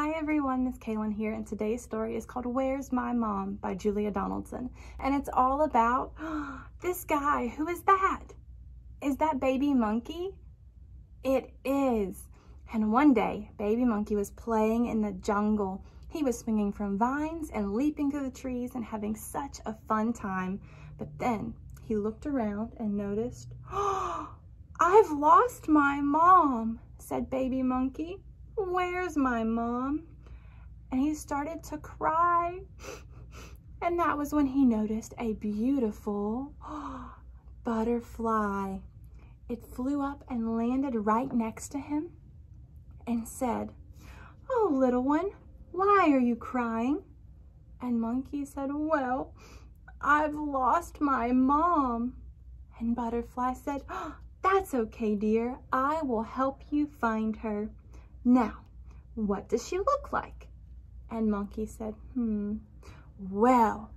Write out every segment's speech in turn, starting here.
Hi everyone, Miss Kaylin here, and today's story is called Where's My Mom by Julia Donaldson. And it's all about this guy. Who is that? Is that Baby Monkey? It is. And one day, Baby Monkey was playing in the jungle. He was swinging from vines and leaping through the trees and having such a fun time. But then he looked around and noticed, oh, I've lost my mom, said Baby Monkey. Where's my mom? And he started to cry. And that was when he noticed a beautiful butterfly. It flew up and landed right next to him and said, Oh, little one, why are you crying? And Monkey said, Well, I've lost my mom. And Butterfly said, oh, That's okay, dear. I will help you find her. Now, what does she look like? And Monkey said, hmm, well,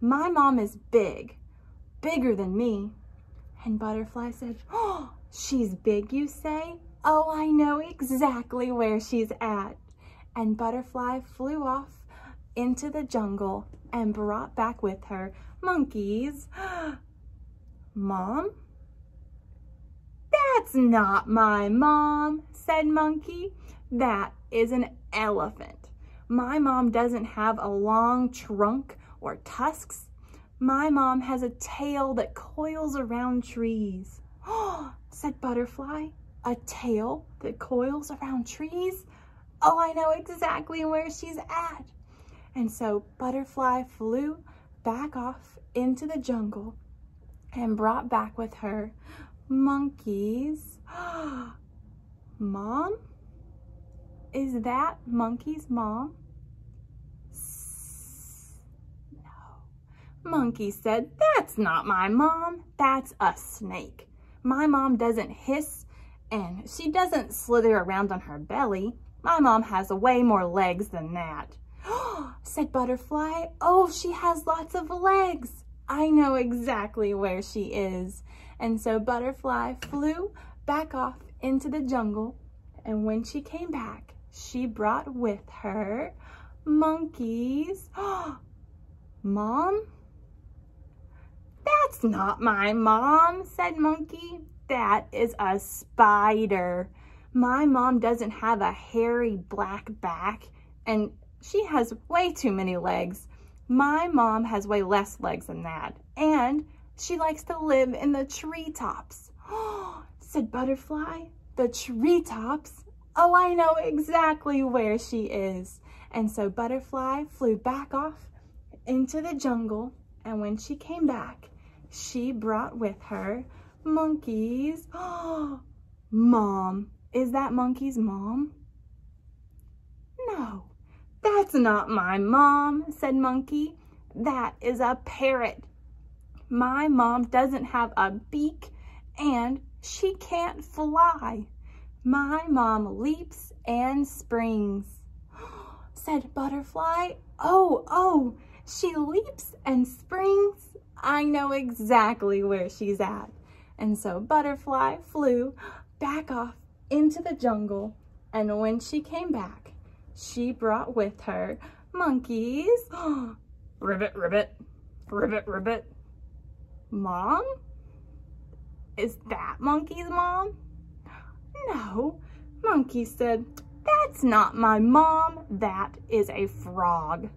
my mom is big, bigger than me. And Butterfly said, oh, she's big, you say? Oh, I know exactly where she's at. And Butterfly flew off into the jungle and brought back with her monkeys. Mom? That's not my mom, said Monkey. That is an elephant. My mom doesn't have a long trunk or tusks. My mom has a tail that coils around trees. Oh, said Butterfly, a tail that coils around trees? Oh, I know exactly where she's at. And so Butterfly flew back off into the jungle and brought back with her monkeys. Mom? Is that Monkey's mom? No. Monkey said, that's not my mom. That's a snake. My mom doesn't hiss and she doesn't slither around on her belly. My mom has way more legs than that. said Butterfly, oh, she has lots of legs. I know exactly where she is. And so Butterfly flew back off into the jungle. And when she came back, she brought with her monkeys. Mom? That's not my mom, said Monkey. That is a spider. My mom doesn't have a hairy black back and she has way too many legs. My mom has way less legs than that. And she likes to live in the treetops. said Butterfly. The treetops? Oh, I know exactly where she is. And so Butterfly flew back off into the jungle. And when she came back, she brought with her monkeys. Oh, Mom, is that Monkey's mom? No, that's not my mom, said Monkey. That is a parrot. My mom doesn't have a beak and she can't fly. My mom leaps and springs, said Butterfly. Oh, oh, she leaps and springs. I know exactly where she's at. And so Butterfly flew back off into the jungle. And when she came back, she brought with her monkeys. ribbit, ribbit, ribbit, ribbit. Mom? Is that Monkey's mom? No, Monkey said, that's not my mom, that is a frog.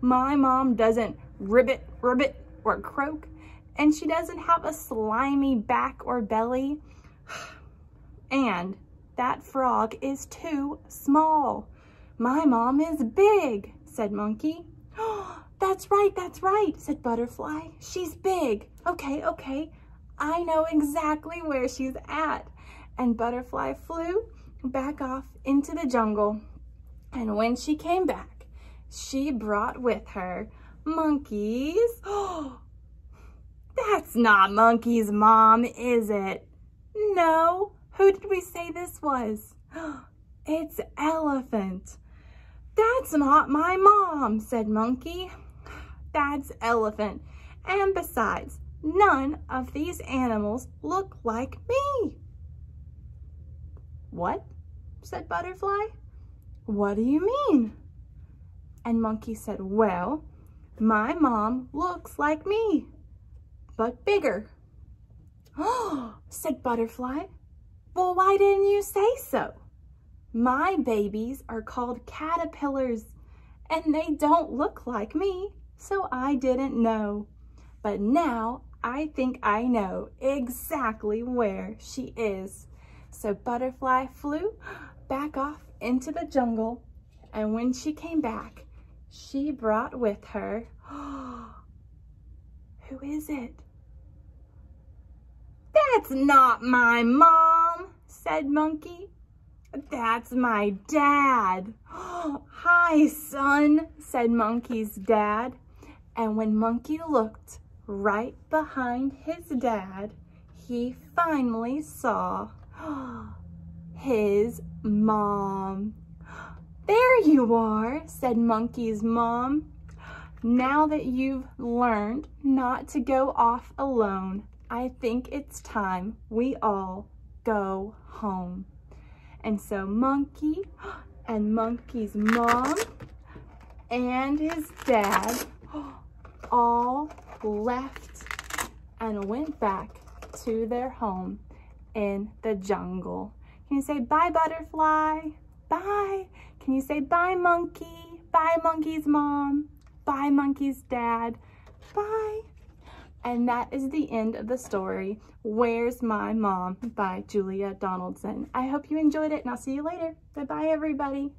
My mom doesn't ribbit, ribbit, or croak, and she doesn't have a slimy back or belly. And that frog is too small. My mom is big, said Monkey. Oh, that's right, that's right, said Butterfly. She's big. Okay, okay. I know exactly where she's at and Butterfly flew back off into the jungle. And when she came back, she brought with her monkeys. Oh, that's not Monkey's mom, is it? No, who did we say this was? It's Elephant. That's not my mom, said Monkey. That's Elephant. And besides, none of these animals look like me. What? said Butterfly. what do you mean? And Monkey said, well, my mom looks like me, but bigger. Oh, said Butterfly. Well, why didn't you say so? My babies are called caterpillars and they don't look like me, so I didn't know. But now I think I know exactly where she is. So Butterfly flew back off into the jungle and when she came back, she brought with her, who is it? That's not my mom, said Monkey. That's my dad. Hi, son, said Monkey's dad. And when Monkey looked right behind his dad, he finally saw his mom. There you are, said Monkey's mom. Now that you've learned not to go off alone, I think it's time we all go home. And so Monkey and Monkey's mom and his dad all left and went back to their home in the jungle. Can you say bye, butterfly? Bye. Can you say bye, monkey? Bye, monkey's mom. Bye, monkey's dad. Bye. And that is the end of the story, Where's My Mom by Julia Donaldson. I hope you enjoyed it and I'll see you later. Bye-bye, everybody.